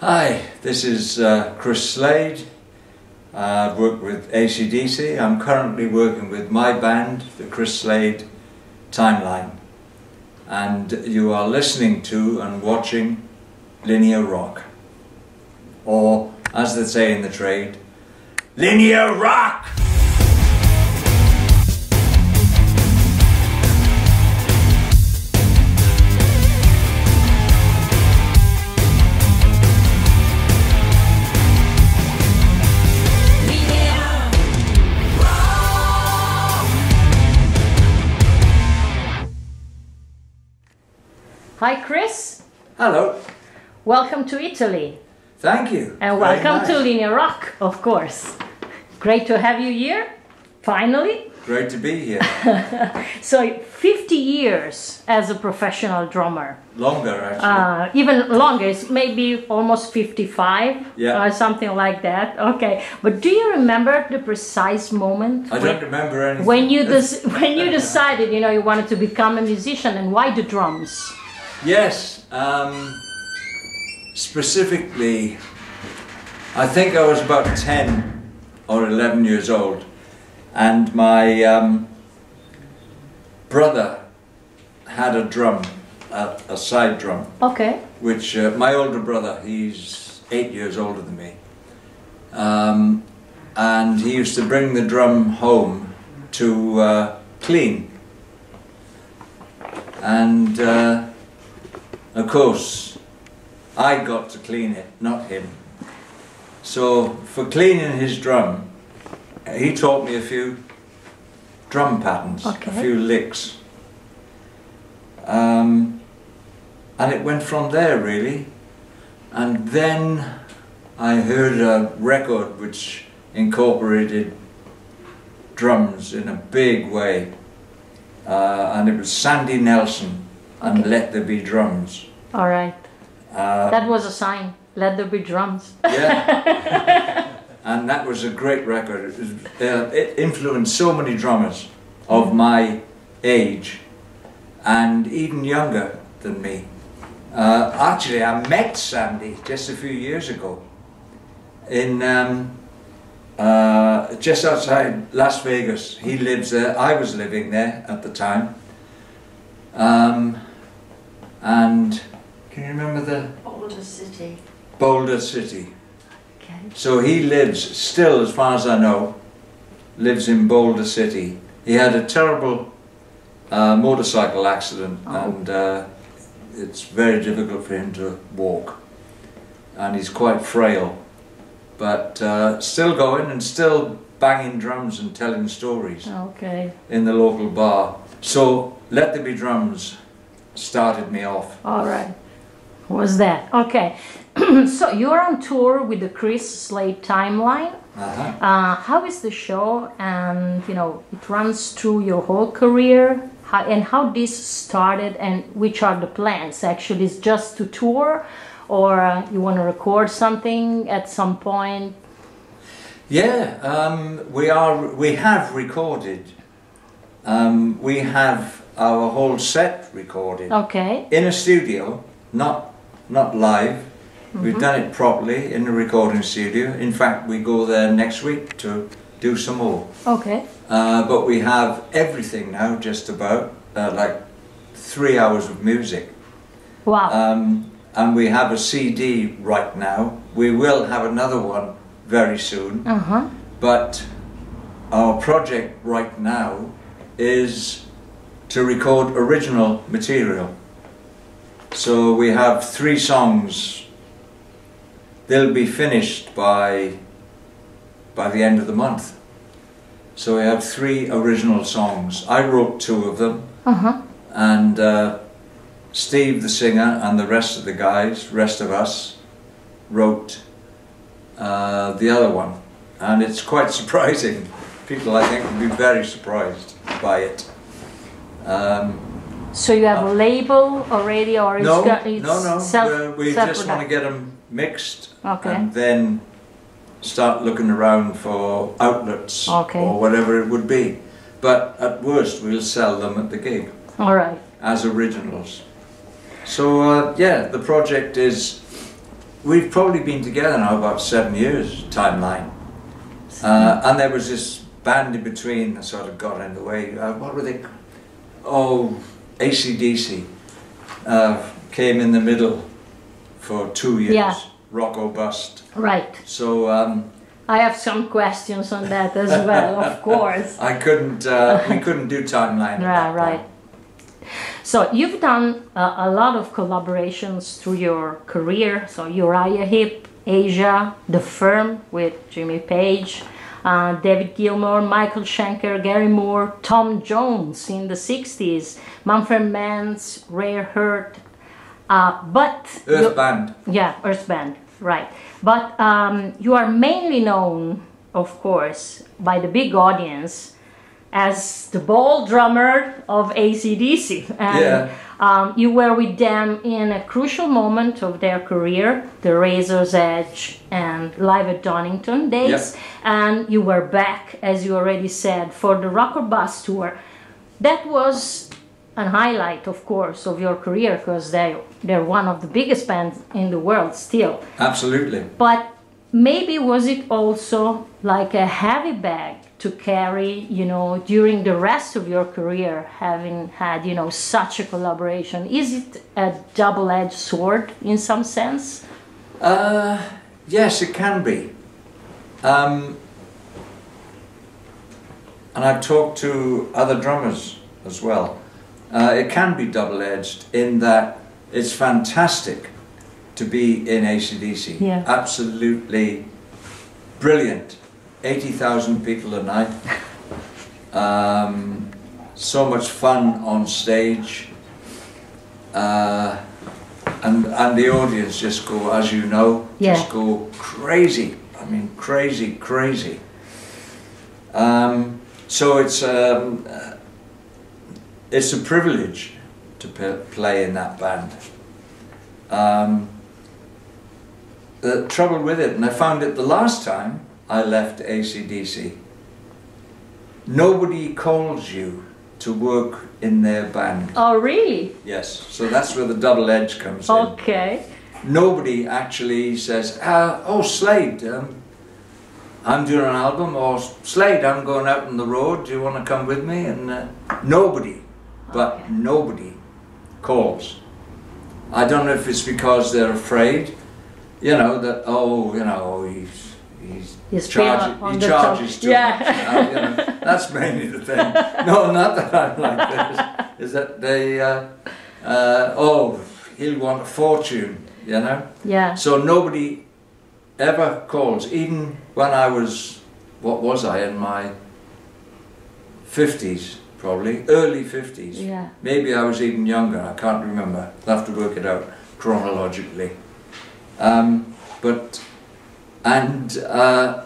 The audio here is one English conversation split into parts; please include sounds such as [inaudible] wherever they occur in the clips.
Hi, this is uh, Chris Slade. I've worked with ACDC. I'm currently working with my band, the Chris Slade Timeline. And you are listening to and watching Linea Rock. Or, as they say in the trade, Linea Rock! Hi, Chris. Hello, Welcome to Italy. thank you. And welcome to nice. Linea Rock, of course. Great to have you here, finally. Great to be here. [laughs] So, 50 years as a professional drummer. Longer, actually. Uh, even longer, it's maybe almost 55, Yeah. uh, something like that. Okay, but do you remember the precise moment I don't remember anything. when you [laughs] when you decided, you know, you wanted to become a musician, and why the drums? Yes, um, specifically, I think I was about 10 or 11 years old, and my um, brother had a drum, a, a side drum, Okay, which uh, my older brother, he's eight years older than me, um, and he used to bring the drum home to uh, clean. And uh, of course, I got to clean it, not him. So for cleaning his drum, he taught me a few drum patterns, Okay. a few licks. Um, and it went from there really. And then I heard a record which incorporated drums in a big way. Uh, and it was Sandy Nelson and Okay. Let There Be Drums. All right. Uh, That was a sign. Let there be drums. yeah. [laughs] and that was a great record. It, was, uh, it influenced so many drummers of my age and even younger than me. Uh, actually, I met Sandy just a few years ago in um, uh, just outside Las Vegas. He lives there. I was living there at the time. Um, and can you remember the Older city. Boulder City? Okay. So he lives, still as far as I know, lives in Boulder City. He had a terrible uh, motorcycle accident Oh. and uh, it's very difficult for him to walk. And he's quite frail, but uh, still going and still banging drums and telling stories Okay. in the local bar. So Let There Be Drums started me off. All right. Was that okay? [clears throat] so you're on tour with the Chris Slade Timeline. Uh-huh. Uh, how is the show? And you know, it runs through your whole career. How, and how this started, and which are the plans? Actually, is just to tour, or uh, you want to record something at some point? Yeah, um, we are. We have recorded. Um, we have our whole set recorded Okay. in a studio, not not live. We've done it properly in the recording studio. In fact, we go there next week to do some more. Okay. Uh, but we have everything now, just about uh, like three hours of music. Wow. Um, and we have a CD right now. We will have another one very soon. uh huh. But our project right now is to record original material. So we have three songs. They'll be finished by by the end of the month. So we have three original songs. I wrote two of them, Uh huh. and uh, Steve, the singer, and the rest of the guys, rest of us, wrote uh, the other one, and it's quite [laughs] surprising. People, I think, will be very surprised by it. Um, So you have a label already, or it's no, got it's no, no. self uh, we self just want to get them mixed, Okay. and then start looking around for outlets Okay. or whatever it would be. But at worst, we'll sell them at the gig. All right. as originals. So uh, yeah, the project is we've probably been together now about seven years, timeline. Uh, and there was this band in between that sort of got in the way. Uh, what were they? Oh, ACDC uh, came in the middle for two years. Yeah. Rock or bust. Right. So um, I have some questions on that as [laughs] well, of course. I couldn't. Uh, we couldn't do timeline. Yeah, right. So you've done uh, a lot of collaborations through your career. So Uriah Heep, Asia, The Firm with Jimmy Page, uh, David Gilmour, Michael Schenker, Gary Moore, Tom Jones in the 60s, Manfred Mann's, Rare Earth. Uh, but Earth Band. yeah, Earth Band, right. But um, you are mainly known, of course, by the big audience as the ball drummer of ACDC. And Yeah. Um, you were with them in a crucial moment of their career, the Razor's Edge and Live at Donington days. Yep. And you were back, as you already said, for the Rock or Bust tour. That was an highlight, of course, of your career because they, they're one of the biggest bands in the world still. Absolutely. But maybe was it also like a heavy bag to carry, you know, during the rest of your career, having had, you know, such a collaboration? Is it a double edged sword in some sense? Uh, yes, it can be. Um, and I've talked to other drummers as well. Uh, it can be double edged in that it's fantastic to be in ACDC. Yeah. Absolutely brilliant. 80,000 people a night. Um, so much fun on stage. Uh, and and the audience just go, as you know, just go crazy. I mean, crazy, crazy. Um, so it's um, uh, it's a privilege to p- play in that band. Um, the trouble with it, and I found it the last time I left ACDC. Nobody calls you to work in their band. Oh, really? Yes, so that's where the double edge comes in. Okay. Nobody actually says, uh, "Oh, Slade, um, I'm doing an album," or "Slade, I'm going out on the road. Do you want to come with me?" And uh, nobody, but Okay. nobody, calls. I don't know if it's because they're afraid, you know, that oh, you know, he's he's charging, on he charges top. too Yeah. much. you know. That's mainly the thing. [laughs] No, not that I'm like this. Is that they? Uh, uh, oh, he'll want a fortune, you know. Yeah. So nobody ever calls. Even when I was, what was I in my fifties, probably early fifties. Yeah. Maybe I was even younger. I can't remember. I'll have to work it out chronologically. Um, but and uh,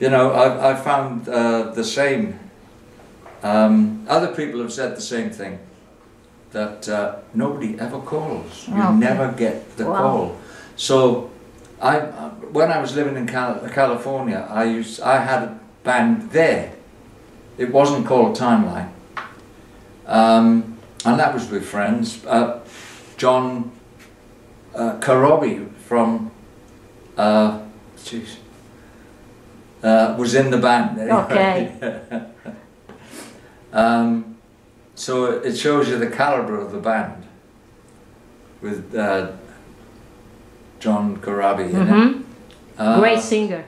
you know, I, I found uh, the same. Um, other people have said the same thing. That uh, nobody ever calls. You Okay. never get the Wow. call. So, I uh, when I was living in Cal- California, I used I had a band there. It wasn't called Timeline, um, and that was with friends. Uh, John uh, Corabi from uh, jeez, uh, was in the band. anyway. [laughs] um, so it shows you the caliber of the band with uh, John Corabi in it. hmm Uh, Great singer.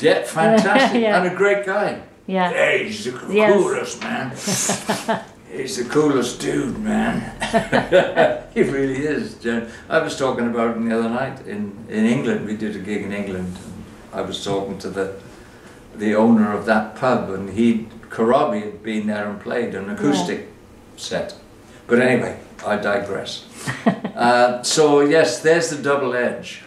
Yeah, fantastic. [laughs] Yeah. And a great guy. Yeah. Yeah, he's the Yes. coolest, man. [laughs] he's the coolest dude, man. [laughs] he really is. I was talking about him the other night in, in England. We did a gig in England. And I was talking to the the owner of that pub, and he, Corabi, had been there and played an acoustic set. But anyway, I digress. [laughs] uh, so yes, there's the double edge.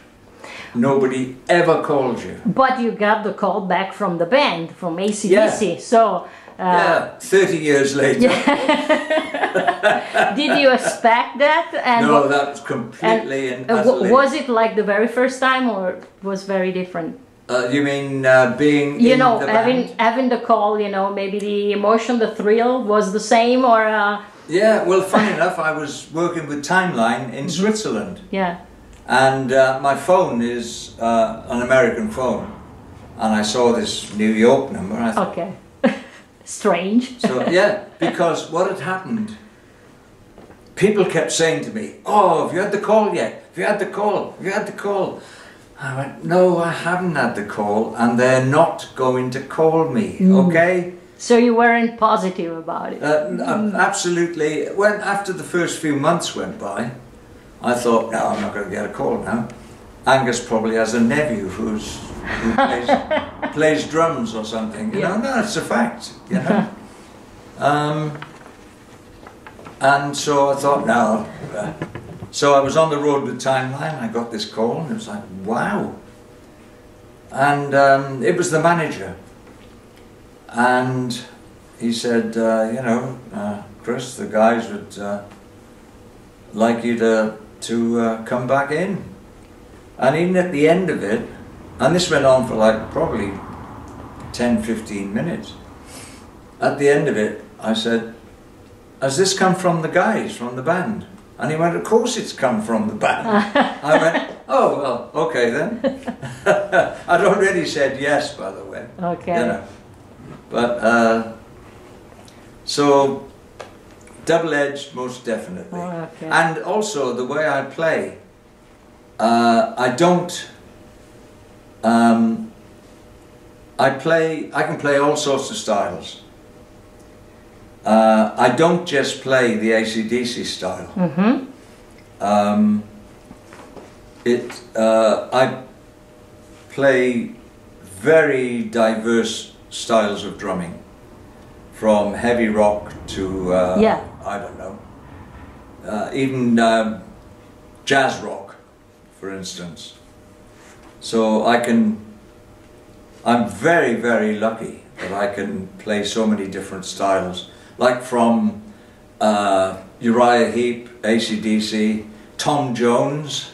Nobody ever called you. But you got the call back from the band, from ACDC. So, uh, yeah, 30 years later. [laughs] did you expect that? And No, that was completely and, uh, utterly. was it like the very first time, or was very different? uh, you mean uh, being You know, having band? having the call. You know, maybe the emotion, the thrill was the same, or uh, Yeah, well, funny enough, I was working with Timeline in Switzerland, yeah, And uh, my phone is uh, an American phone. And I saw this New York number. I thought, Okay. Strange. so yeah, because what had happened, people kept saying to me, "Oh, have you had the call yet? Have you had the call? Have you had the call?" I went, "No, I haven't had the call, and they're not going to call me." Okay, So you weren't positive about it. uh, uh, absolutely. When after the first few months went by, I thought, "No, I'm not going to get a call now." Angus probably has a nephew who's who plays, plays drums or something. You Yeah. know, that's a fact. You know. um, and so I thought, no. Uh, so I was on the road with Timeline. I got this call, and it was like, wow. And um, it was the manager, and he said, uh, you know, uh, Chris, the guys would uh, like you to to uh, come back in. And even at the end of it, and this went on for like probably 10, 15 minutes. At the end of it, I said, Has this come from the guys, from the band? And he went, Of course it's come from the band. [laughs] I went, Oh, well, okay then. [laughs] I'd already said yes, by the way. Okay. You know. But, uh, so, double edged, most definitely. Oh, okay. And also the way I play, uh, I don't. Um, I play. I can play all sorts of styles. Uh, I don't just play the ACDC style. Mm-hmm. Um, it. Uh, I play very diverse styles of drumming, from heavy rock to uh, Yeah. I don't know, uh, even um, jazz rock, for instance. So I can. I'm very very lucky that I can play so many different styles, like from uh, Uriah Heep, ACDC, Tom Jones,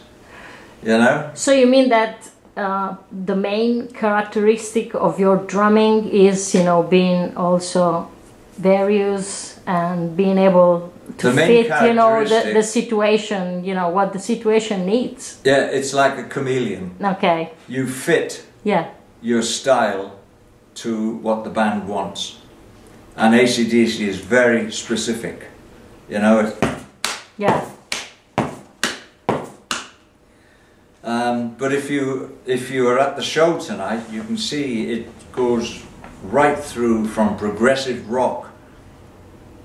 you know. So you mean that uh, the main characteristic of your drumming is, you know, being also various and being able to fit, you know, the, the situation, you know, what the situation needs. Yeah, it's like a chameleon. Okay. You fit Yeah. your style to what the band wants. And ACDC is very specific. You know, it, Yeah. um, but if you if you are at the show tonight, you can see it goes right through from progressive rock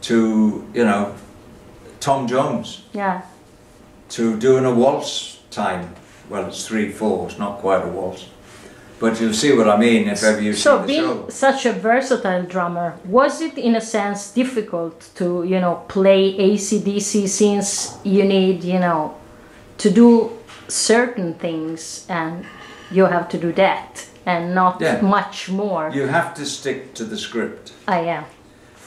to you know Tom Jones Yeah. to doing a waltz time. Well, it's three four. It's not quite a waltz, but you'll see what I mean if ever you So see the being show. such a versatile drummer, was it in a sense difficult to, you know, play ACDC since you need, you know, to do certain things and you have to do that and not Yeah. much more? You have to stick to the script. I am.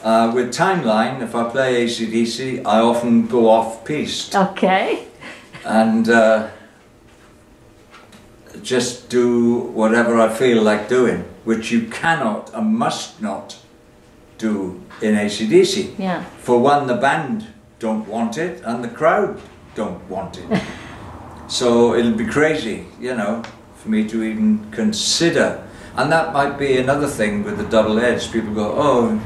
Uh, with Timeline, if I play ACDC, I often go off piste Okay. and uh, just do whatever I feel like doing, which you cannot and must not do in ACDC. Yeah. For one, the band don't want it and the crowd don't want it. [laughs] so it'll be crazy, you know, for me to even consider. And that might be another thing with the double edge. People go, oh,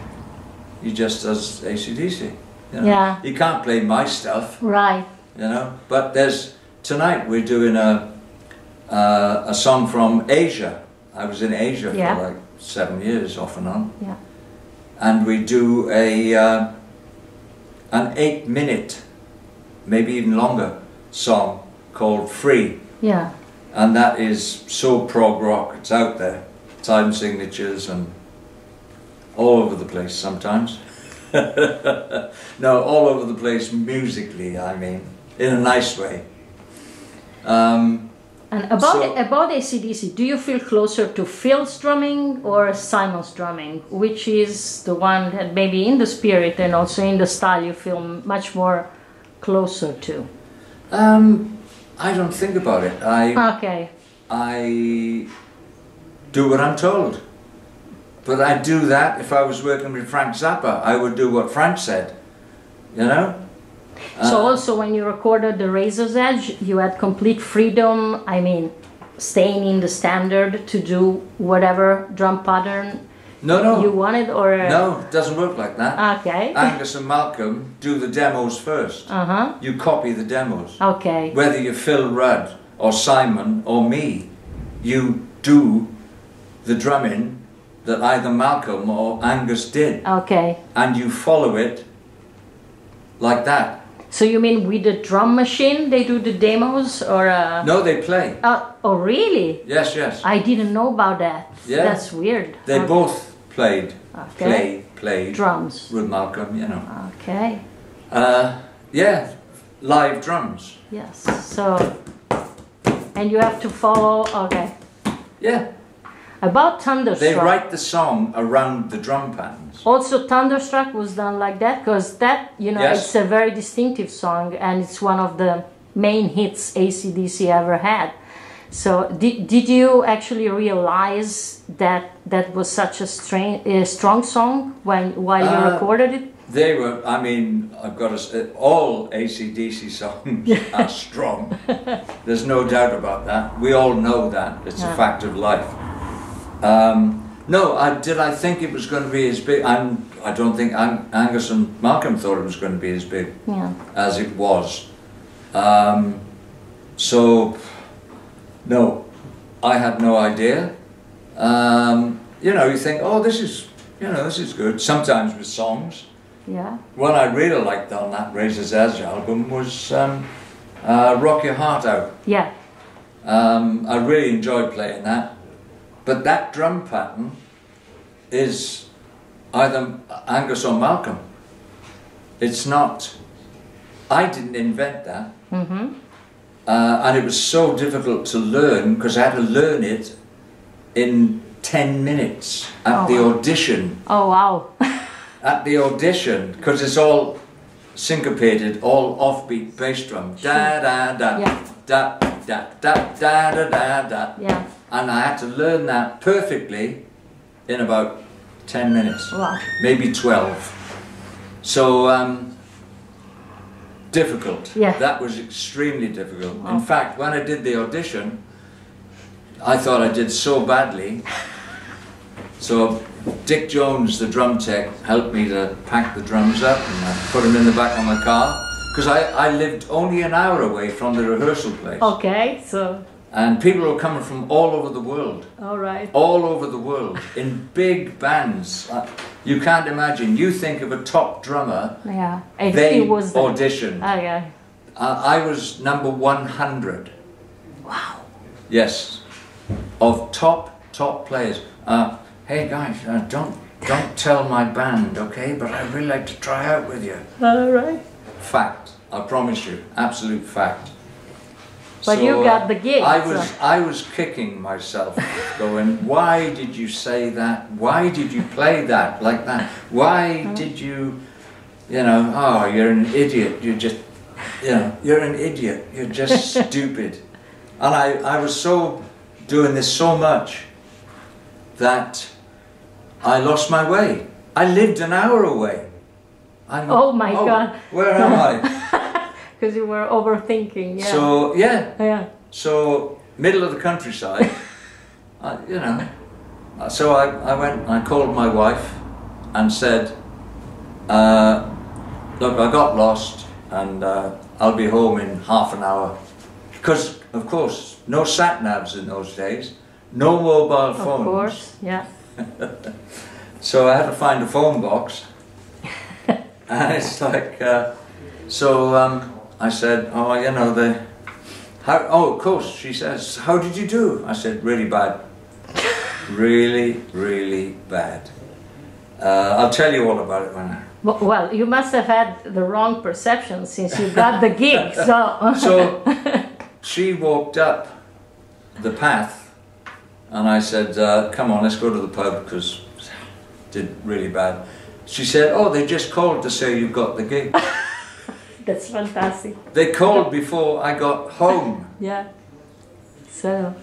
he just does ACDC. You know? Yeah. He can't play my stuff, Right. you know. But there's, tonight we're doing a, uh, a song from Asia. I was in Asia Yeah. for like seven years off and on Yeah. and we do a uh, an eight minute, maybe even longer song called Free, Yeah. and that is so prog rock. It's out there, time signatures and all over the place sometimes. [laughs] no, all over the place musically. I mean, in a nice way. Um, And about So- about ACDC, do you feel closer to Phil's drumming or Simon's drumming? Which is the one that maybe in the spirit and also in the style you feel much more closer to? um, I don't think about it. I. Okay. I do what I'm told. But I'd do that if I was working with Frank Zappa. I would do what Frank said. You know? So Uh, also when you recorded the Razor's Edge, you had complete freedom. I mean, staying in the standard to do whatever drum pattern no, no, you wanted, or no, it doesn't work like that. Okay. Angus and Malcolm do the demos first. Uh huh. You copy the demos. Okay. Whether you're Phil Rudd or Simon or me, you do the drumming that either Malcolm or Angus did, Okay. and you follow it like that. So you mean with the drum machine they do the demos, or? Uh, No, they play. uh, oh really? Yes, yes. I didn't know about that. Yeah. That's weird. They Okay. both played, Okay. play, played drums. with Malcolm, you know. Okay. Uh, yeah, live drums. Yes. So, and you have to follow. Okay. Yeah, About Thunderstruck. they write the song around the drum patterns. Also, Thunderstruck was done like that because that, you know, Yes. it's a very distinctive song and it's one of the main hits ACDC ever had. So, did, did you actually realize that that was such a stra- uh, strong song when while you Uh, recorded it? They were, I mean, I've got to say, all ACDC songs [laughs] are strong. There's no doubt about that. We all know that. It's a fact of life. Um, no, I, did I think it was going to be as big? I'm, I don't think Ang- Angus and Malcolm thought it was going to be as big Yeah. as it was. Um, so, no, I had no idea. Um, you know, you think, oh, this is, you know, this is good. Sometimes with songs. Yeah. One I really liked on that Razor's Edge album was um, uh, Rock Your Heart Out. Yeah. Um, I really enjoyed playing that. But that drum pattern is either Angus or Malcolm. It's not, I didn't invent that. Mm-hmm. Uh, and it was so difficult to learn because I had to learn it in 10 minutes at Oh, the wow. audition. Oh, wow. [laughs] At the audition, because it's all syncopated, all offbeat bass drum. Da da da. Yeah. Da da da da da da da. yeah. And I had to learn that perfectly in about 10 minutes, Wow. maybe 12. So, um, difficult. Yeah. That was extremely difficult. Wow. In fact, when I did the audition, I thought I did so badly. So Dick Jones, the drum tech, helped me to pack the drums up and I put them in the back of my car because I, I lived only an hour away from the rehearsal place. Okay. So, And people were coming from all over the world all right. all over the world in big bands. Uh, You can't imagine. You think of a top drummer, Yeah. It, they was the. auditioned. Oh, yeah. Uh, I was number 100. Wow. Yes, of top top players. Uh, hey guys, uh, don't don't tell my band, okay? But I'd really like to try out with you. All right. Fact, I promise you, absolute fact. But you uh, got the gig, I so- was I was kicking myself, going, why did you say that? Why did you play that like that? Why did you, you know? Oh, you're an idiot. You're just, you know, you're an idiot. You're just [laughs] stupid. And I I was so doing this so much that I lost my way. I lived an hour away. I'm, Oh my God. Where am I? [laughs] Because you were overthinking. Yeah. So yeah, yeah. so middle of the countryside, [laughs] I, you know. So I, I went, I called my wife and said, uh, look, I got lost and uh, I'll be home in half an hour. Because, of course, no sat navs in those days, no mobile phones. Of course. Yeah. [laughs] So I had to find a phone box. [laughs] and it's like, uh, so um, I said, oh, you know, the, how, oh, of course, she says, how did you do? I said, really bad. [laughs] really, really bad. Uh, I'll tell you all about it when I... Well, you must have had the wrong perception since you got the gig. [laughs] So. So [laughs] she walked up the path and I said, uh, come on, let's go to the pub because did really bad. She said, oh, they just called to say you've got the gig. That's fantastic. They called before I got home. [laughs] Yeah. So.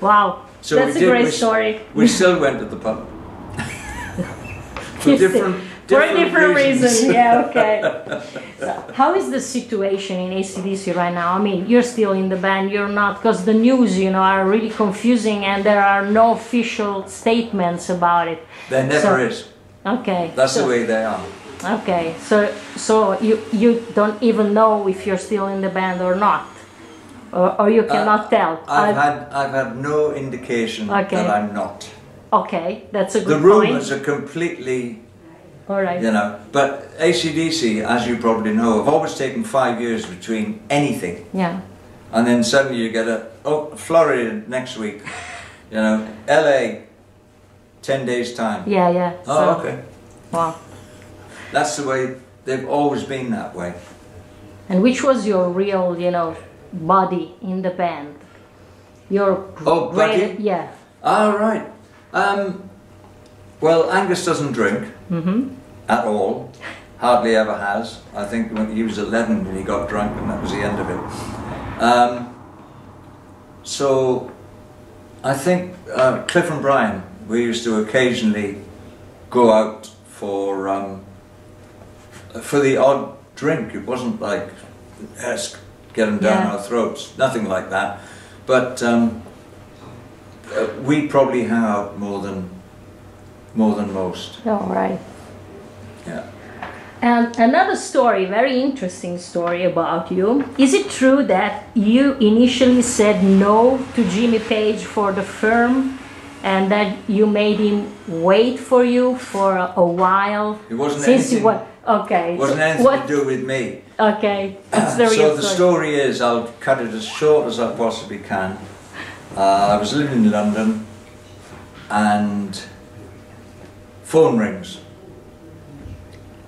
Wow. So That's a did, great we, story. We still went to the pub. [laughs] For You different For a Different different reasons. reason, [laughs] yeah, okay. So, how is the situation in ACDC right now? I mean, you're still in the band, you're not, because the news, you know, are really confusing and there are no official statements about it. There never So- is. Okay. That's so, the way they are. Okay, so so you you don't even know if you're still in the band or not, or, or you cannot tell. Uh, I've I- had I've had no indication Okay. that I'm not. okay, that's a good. The rumours point. are completely, All right. you know. But ACDC, as you probably know, have always taken five years between anything, Yeah. and then suddenly you get a oh Florida next week, you know, LA, ten days time. Yeah, yeah. Oh, so- okay. Wow. That's the way they've always been that way. And which was your real, you know, body in the band? Your Oh, great, Buddy? yeah. All right. Um, well, Angus doesn't drink Mm-hmm. at all. Hardly ever has. I think when he was 11 when he got drunk, and that was the end of it. Um, so, I think uh, Cliff and Brian, we used to occasionally go out for um, for the odd drink. It wasn't like let's get them down Yeah. our throats. Nothing like that. But um, uh, we probably hang out more than more than most. All right. Yeah. And another story, very interesting story about you. Is it true that you initially said no to Jimmy Page for the firm and that you made him wait for you for a, a while? It wasn't Since you anything- what? Okay. Wasn't so anything what? to do with me. Okay. [clears throat] That's the so the story. story is, I'll cut it as short as I possibly can. Uh, I was living in London, and phone rings,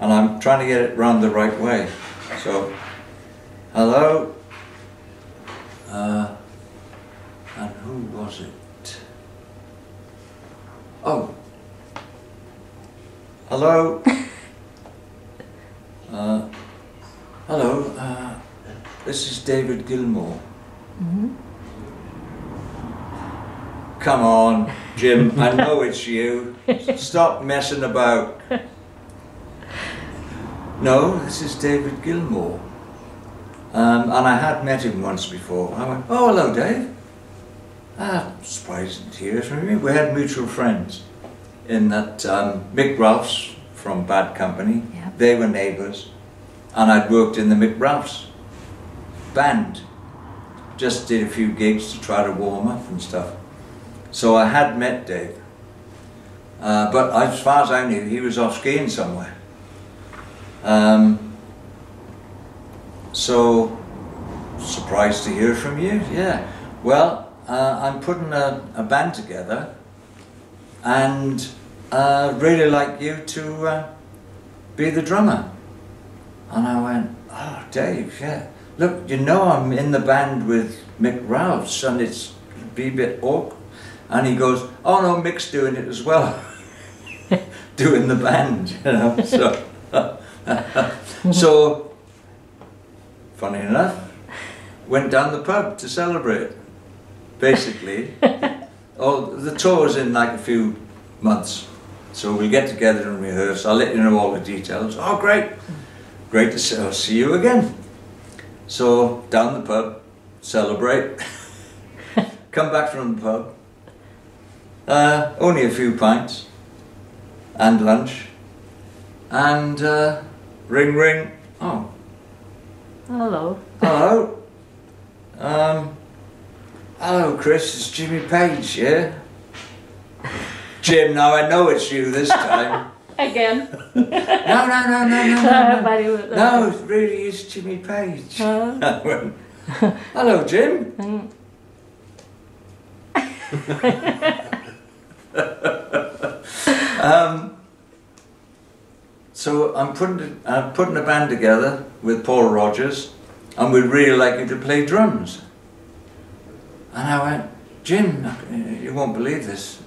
and I'm trying to get it round the right way. So, hello, uh, and who was it? Oh, hello. [laughs] Uh, hello, uh, this is David Gilmour. Come on, Jim, I know it's you. Stop messing about. No, this is David Gilmour. Um, and I had met him once before. I went, oh, hello, Dave. Ah, surprised to hear from you. We had mutual friends in that um, Mick Ralphs from Bad Company. Yeah. They were neighbours. And I'd worked in the Mick Ralphs band. Just did a few gigs to try to warm up and stuff. So I had met Dave. Uh, but as far as I knew, he was off skiing somewhere. Um, so, surprised to hear from you. Yeah. Well, uh, I'm putting a, a band together, and uh, really like you to uh, be the drummer. And I went, oh, Dave, yeah. Look, you know I'm in the band with Mick Rouse, and it's be a bit awkward. And he goes, oh no, Mick's doing it as well. [laughs] doing the band, you know. So, [laughs] so, funny enough, went down the pub to celebrate, basically. [laughs] oh, the tour's in like a few months. So we'll get together and rehearse. I'll let you know all the details. Oh, great. Great to uh, see you again. So down the pub, celebrate. [laughs] Come back from the pub. Uh, only a few pints and lunch. And uh, ring ring. Oh, Hello. hello. Um, hello, Chris. It's Jimmy Page. Yeah. [laughs] Jim, now I know it's you this time. Again. No, no, no, no, no, no. no. It No, it really is Jimmy Page. Huh? [laughs] Hello, Jim. Mm. [laughs] um, so I'm putting I'm putting a band together with Paul Rodgers, and we'd really like you to play drums. And I went, Jim, you won't believe this.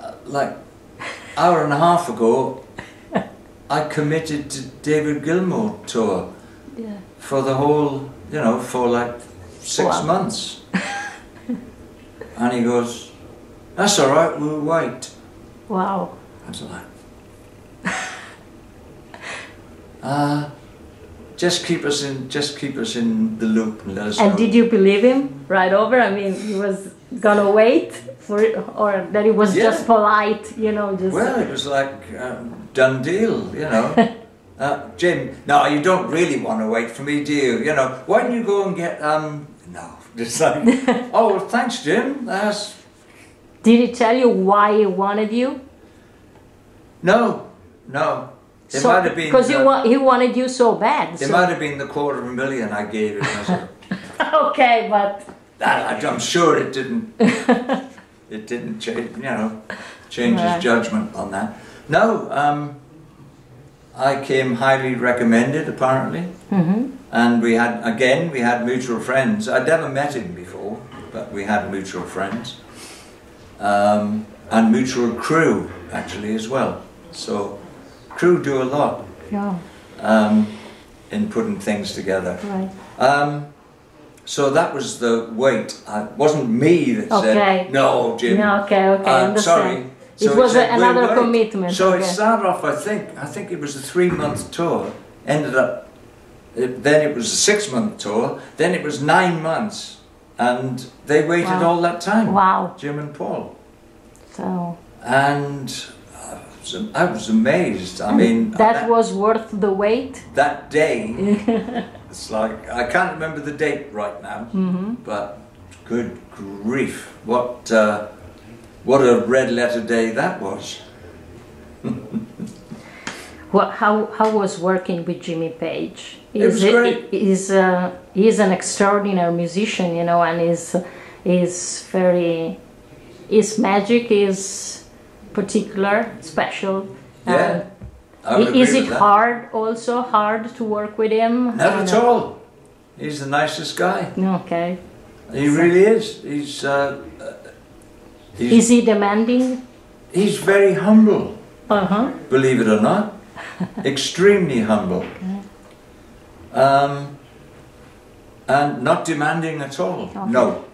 Uh, Like hour and a half ago, I committed to David Gilmour tour. Yeah. for the whole, you know, for like six Wow. months. and he goes, that's all right, we'll wait. Wow. I was like, Uh, just keep us in, just keep us in the loop and let us And know. did you believe him right over? I mean, he was gonna wait or that it was Yeah. just polite, you know, just. Well, it was like um, done deal, you know. [laughs] uh, Jim, no, you don't really want to wait for me, do you? You know, why don't you go and get um? No, [laughs] just like, [laughs] oh, well, thanks, Jim. That's Did he tell you why he wanted you? no, no. It might have been because he, uh, wa- he wanted you so bad. It so- might have been the quarter of a million I gave him. Okay, but I, I'm sure it didn't. It didn't change, you know, change Right. his judgment on that. No, um, I came highly recommended apparently, Mhm. and we had again we had mutual friends. I'd never met him before, but we had mutual friends, um, and mutual crew actually as well. So, crew do a lot yeah, um, in putting things together. right. So that was the wait. Uh, It wasn't me that Okay. said, no, Jim. No, okay, okay, I'm understand. sorry. It So was said, another commitment, So okay. it started off, I think, I think it was a three month tour, ended up, it, then it was a six month tour, then it was nine months, and they waited Wow. all that time, Wow. Jim and Paul. So And I was, I was amazed. I mean, that was worth the wait. that day, [laughs] it's like I can't remember the date right now, hmm but good grief, what uh, what a red letter day that was. [laughs] What, how how was working with Jimmy Page? It was great. He's uh, he's an extraordinary musician, you know, and is is very his magic is particular, special. Yeah, is it hard also hard to work with him? Not And, at all. He's the nicest guy. uh, Okay. He really is. He's uh, uh, he's, Is he demanding? he's very humble. Uh huh. Believe it or not, [laughs] extremely humble. Um, and not demanding at all. Okay. No,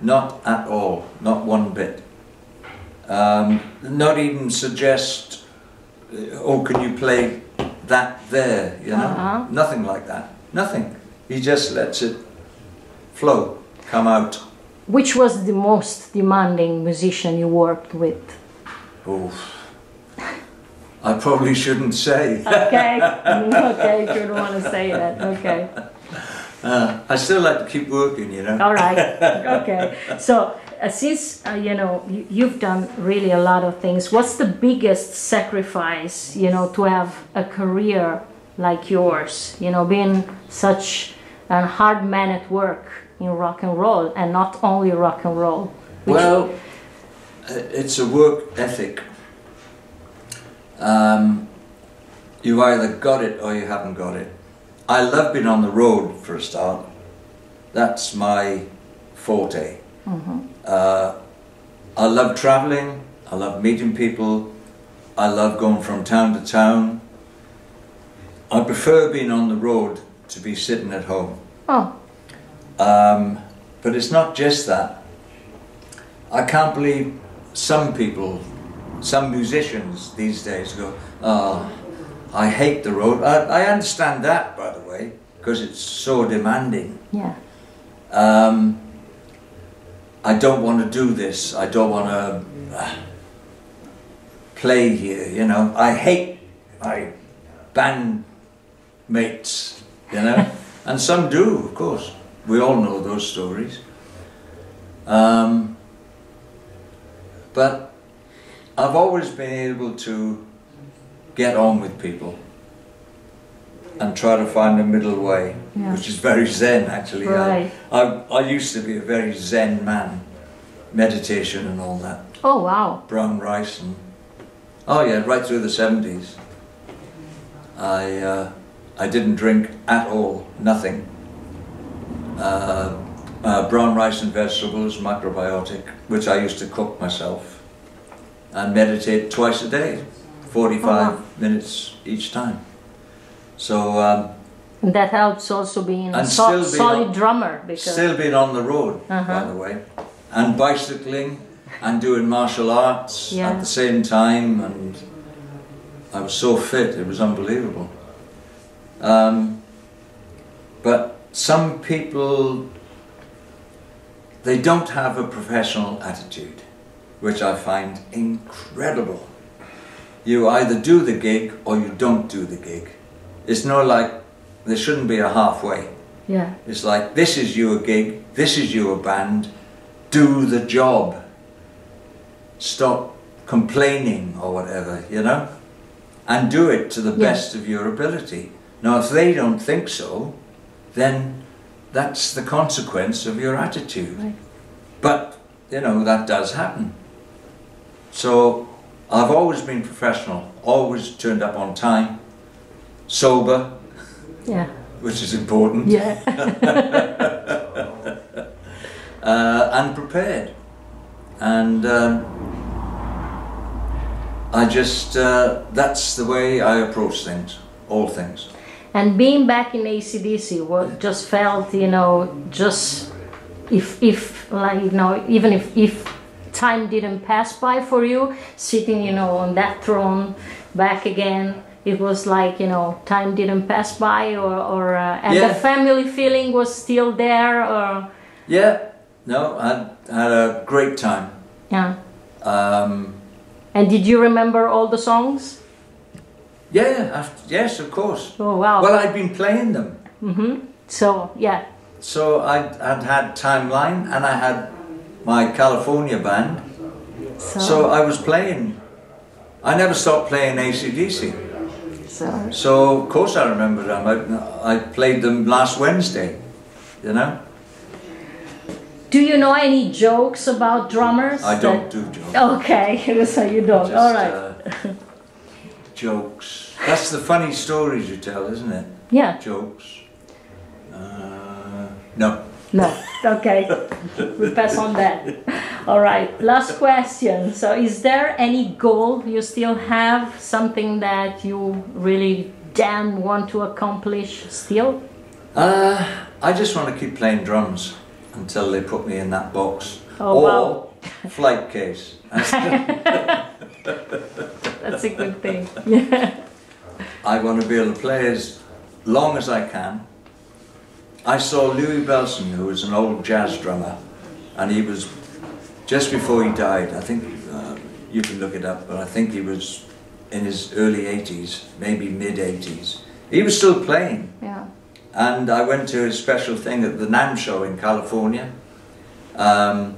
not at all. Not one bit. Um, not even suggest, uh, oh, can you play that there? You know, Uh-huh. nothing like that. Nothing. He just lets it flow, come out. Which was the most demanding musician you worked with? Oh, I probably shouldn't say. Okay. [laughs] okay, you don't want to say that. Okay. Uh, I still like to keep working, you know. All right. [laughs] Okay. So, uh, since uh, you know you, you've done really a lot of things, what's the biggest sacrifice you know to have a career like yours? You know, being such a hard man at work in rock and roll, and not only rock and roll. Well, uh, it's a work ethic. Um, you either got it or you haven't got it. I love being on the road for a start. That's my forte. Mhm. Uh, I love traveling. I love meeting people. I love going from town to town. I prefer being on the road to be sitting at home. Oh, Um, but it's not just that. I can't believe some people, some musicians these days go, oh, I hate the road. I, I understand that, by the way, because it's so demanding. yeah. Um, I don't want to do this. I don't want to uh, play here, you know. I hate my band mates, you know. [laughs] and some do, of course. We all know those stories. Um, but I've always been able to get on with people and try to find a middle way, Yeah. which is very zen actually. I- Right. I, I used to be a very zen man, meditation and all that, Oh, wow. brown rice and oh yeah, right through the seventies. I uh, I didn't drink at all, nothing. Uh, uh, brown rice and vegetables, macrobiotic, which I used to cook myself, and meditate twice a day, forty-five Oh, wow. minutes each time. So. Um, And that helps also being a And so- being solid on- drummer because Still being on the road, by Uh-huh. the way, and bicycling and doing martial arts Yeah. at the same time, and I was so fit, it was unbelievable. Um, but some people, they don't have a professional attitude, which I find incredible. You either do the gig or you don't do the gig. It's not like there shouldn't be a halfway. Yeah. It's like this is your gig, this is your band, do the job. Stop complaining or whatever, you know? And do it to the Yeah. best of your ability. Now, if they don't think so, then that's the consequence of your attitude. Right. But, you know, that does happen. So, I've always been professional, always turned up on time, sober, Yeah. which is important, Yeah. [laughs] uh, and prepared. And um, I just, uh, that's the way I approach things, all things. And being back in ACDC, what just felt, you know, just if if like you know, even if if time didn't pass by for you, sitting, you know, on that throne, back again, it was like you know, time didn't pass by, or or uh, and Yeah. the family feeling was still there, or Yeah, no, I had a great time. yeah. Um, And did you remember all the songs? yeah, yes, of course. Oh wow. Well, I'd been playing them. mm-hmm. So yeah. So I'd, I'd had Timeline and I had my California band. So So I was playing. I never stopped playing ACDC. So So of course I remember them. I, I played them last Wednesday, you know. do you know any jokes about drummers? I don't do jokes. Okay, [laughs] so you don't. Just, All right. uh, jokes. That's the funny stories you tell, isn't it? yeah. Jokes. Uh, no. No. Okay. we pass on that. All right. Last question. So, is there any goal you still have? Something that you really damn want to accomplish still? Uh, I just want to keep playing drums until they put me in that box. Oh, or wow. flight case. [laughs] That's a good thing. Yeah. [laughs] I want to be able to play as long as I can. I saw Louie Bellson, who was an old jazz drummer, and he was just before he died. I think uh, you can look it up, but I think he was in his early 80s, maybe mid 80s. He was still playing, Yeah. and I went to a special thing at the NAMM show in California. Um,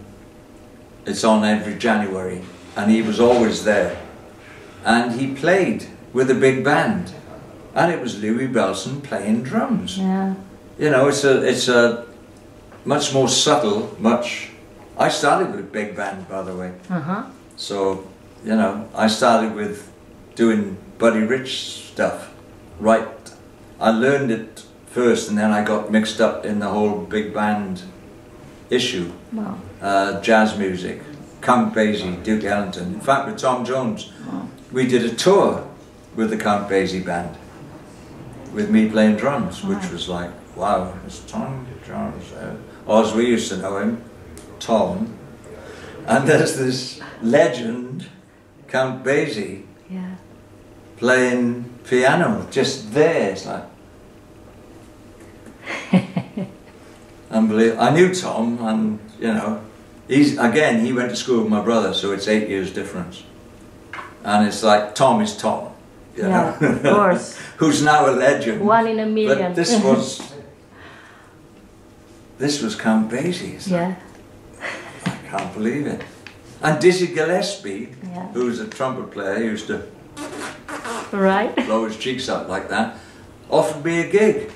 it's on every January, and he was always there. And he played with a big band, and it was Louie Bellson playing drums. Yeah. You know, it's a it's a much more subtle, much. I started with a big band, by the way. Uh huh. So, you know, I started with doing Buddy Rich stuff. Right, I learned it first, and then I got mixed up in the whole big band issue. Wow. Uh, jazz music, Count Basie, Duke Ellington. In fact, with Tom Jones, we did a tour with the Count Basie band, with me playing drums, which was like, wow, it's Tom Jones. Uh, or as we used to know him, Tom. And there's this legend, Count Basie, Yeah. playing piano just there. It's like [laughs] unbelievable. I knew Tom, and you know, he's again he went to school with my brother, so it's eight years difference. And it's like Tom is Tom, you Yeah, know, of course. [laughs] who's now a legend. One in a million. But this was [laughs] this was Count Basie. It's like, yeah. I can't believe it. And Dizzy Gillespie, Yeah. who's a trumpet player, used to Right. [laughs] blow his cheeks up like that, offered me a gig.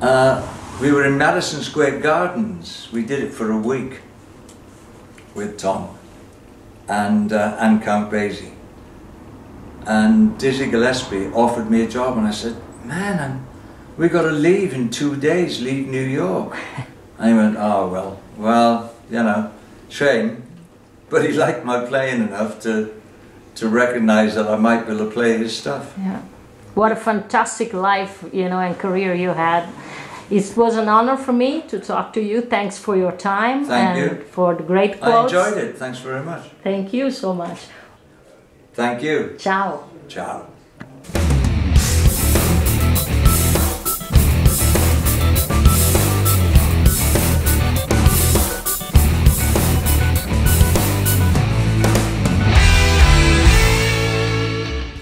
Uh, we were in Madison Square Gardens. We did it for a week with Tom and uh, and Count Basie. And Dizzy Gillespie offered me a job, and I said, "Man, I'm, we got to leave in two days. Leave New York." [laughs] And he went, "Oh well, well, you know, shame." But he liked my playing enough to to recognize that I might be able to play his stuff. Yeah. What a fantastic life, you know, and career you had. It was an honor for me to talk to you. Thanks for your time Thank and you. for the great quotes. I enjoyed it. Thanks very much. Thank you so much. Thank you. Ciao. Ciao.